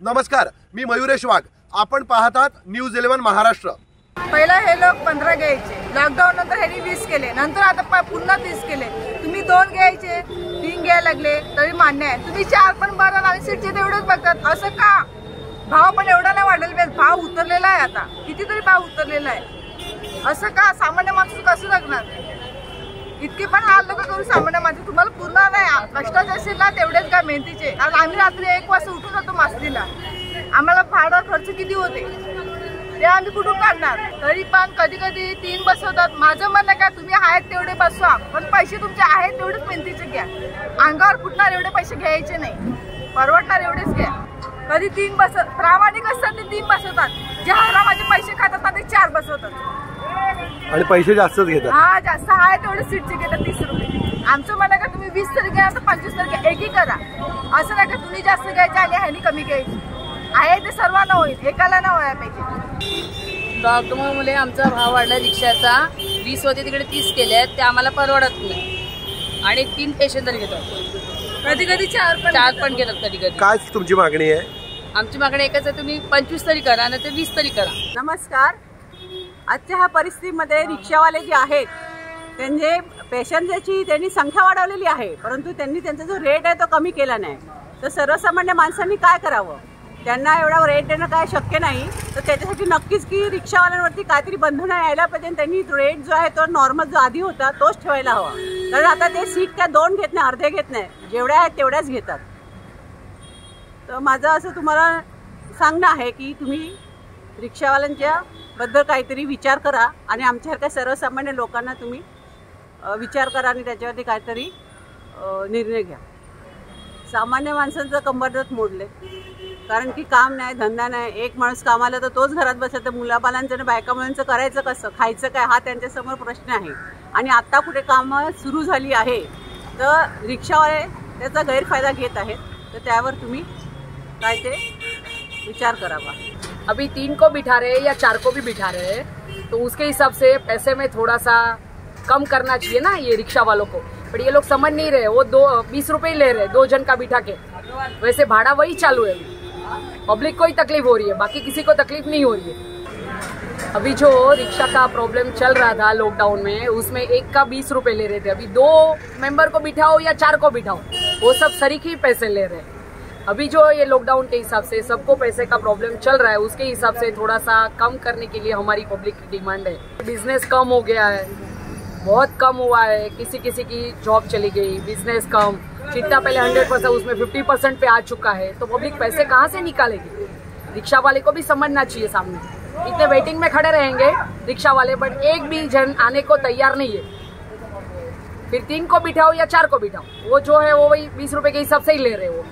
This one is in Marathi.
नमस्कार मी मयुरेश वाघ. आपण पाहतात न्यूज इलेव्हन महाराष्ट्र. पहिला हे लोक पंधरा घ्यायचे. लॉकडाऊन नंतर ह्यांनी वीस केले. नंतर आता पुन्हा तीस केले. तुम्ही दोन घ्यायचे. तीन घ्यायला लागले तरी मान्य आहे. तुम्ही चार पण बारा आणि सीटचे तेवढेच बघतात. असं का? भाव पण एवढा नाही वाढलेला पाहिजे भाव उतरलेला आहे आता. कितीतरी भाव उतरलेला आहे. असं का? सामान्य माणूस कसं जगणार? इतके पण हाल लोक करू सामान्य माझे तुम्हाला पूर्ण नाही कष्टाचे असेल ना तेवढेच का मेहनतीचे कारण आम्ही रात्री एक वाजता उठून जातो मासलीला आम्हाला भाडं खर्च किती होते? ते आम्ही कुठून काढणार? तरी पण कधी कधी तीन बसवतात माझं म्हणणं काय तुम्ही आहेत तेवढे बसवा. पण पैसे तुमचे आहेत तेवढेच मेहनतीचे घ्या. अंगावर फुटणार एवढे पैसे घ्यायचे नाही. परवडणार एवढेच घ्या. कधी तीन बस प्रामाणिक असतात ते तीन बसवतात जे हरामाचे पैसे खातात ना ते चार बसवतात आणि पैसे जास्तच घेतात. हा जास्त आहे तेवढे सीटचे घेतात तीस रुपये. आमचं म्हणणं का तुम्ही वीस तरी घ्या तर पंचवीस तरी घ्या. एकही करा. असं नाही का तुम्ही जास्त घ्यायचे आणि ह्यानी कमी घ्यायची. आहे ते सर्वांना होईल एकाला ना व्हायला पाहिजे. लॉकडाऊनमुळे आमचा भाव वाढला रिक्षाचा. वीस होते तिकडे तीस केले आहेत ते आम्हाला परवडत नाही. आणि तीन पॅसेंजर घेतात. कधी कधी चार पण चार पण घेतात कधी कधी. काय तुमची मागणी आहे? आमची मागणी एकच आहे तुम्ही पंचवीस तरी करा नाही तर वीस तरी करा. नमस्कार. आजच्या ह्या परिस्थितीमध्ये रिक्षावाले जे आहेत त्यांचे पॅसेंजरची त्यांनी संख्या वाढवलेली आहे परंतु त्यांनी त्यांचा जो रेट आहे तो कमी केला नाही. तर सर्वसामान्य माणसांनी काय करावं? त्यांना एवढा रेट देणं काय शक्य नाही. तर त्याच्यासाठी नक्कीच की रिक्षावाल्यांवरती काहीतरी बंधनं यायला पाहिजे त्यांनी रेट जो आहे तो नॉर्मल जो आधी होता तोच ठेवायला हवा. कारण आता ते सीट त्या दोन घेत नाही अर्धे घेत नाही. जेवढ्या आहेत तेवढ्याच घेतात. तर माझं असं तुम्हाला सांगणं आहे की तुम्ही रिक्षावाल्यांच्या बद्दल काहीतरी विचार करा आणि आमच्यासारख्या सर्वसामान्य लोकांना तुम्ही विचार करा आणि त्याच्यावरती काहीतरी निर्णय घ्या. सामान्य माणसांचं कंबरदत मोडले. कारण की काम नाही धंदा नाही एक माणूस कामाला तर तोच घरात बसला तर मुलाबालांचं आणि बायका मुलांचं करायचं कसं खायचं काय हा त्यांच्यासमोर प्रश्न आहे. आणि आत्ता कुठे कामं सुरू झाली आहे तर रिक्षावाले त्याचा गैरफायदा घेत आहेत. तर त्यावर तुम्ही काय ते विचार करावा. अभी तीन को बिठा रहे हैं या चार को भी बिठा रहे हैं तो उसके हिसाब से पैसे में थोड़ा सा कम करना चाहिए ना ये रिक्शा वालों को। पर ये लोग समझ नहीं रहे, वो दो, बीस रुपए ही ले रहे दो जन का बिठा के। वैसे भाड़ा वही चालू है पब्लिक को ही तकलीफ़ हो रही है, बाकी किसी को तकलीफ़ नहीं हो रही है। अभी जो रिक्शा का प्रॉब्लम चल रहा था लॉकडाउन में, उसमें एक का बीस रुपए ले रहे थे। अभी दो मेंबर को बिठाओ या चार को बिठाओ, वो सब सरीख ही पैसे ले रहे हैं। अभी जो ये लॉकडाउन के हिसाब से सबको पैसे का प्रॉब्लम चल रहा है, उसके हिसाब से थोड़ा सा कम करने के लिए हमारी पब्लिक की डिमांड है। बिज़नेस कम हो गया है, बहुत कम हुआ है किसी किसी की जॉब चली गई बिज़नेस कम, जितना पहले हंड्रेड परसेंट उसमें फिफ्टी परसेंट पे आ चुका है तो पब्लिक पैसे कहाँ से निकालेगी? रिक्शा वाले को भी समझना चाहिए सामने। इतने वेटिंग में खड़े रहेंगे रिक्शा वाले बट एक भी जन आने को तैयार नहीं है। फिर तीन को बिठाओ या चार को बिठाओ, वो जो है वो वही बीस रुपए के हिसाब से ही ले रहे हो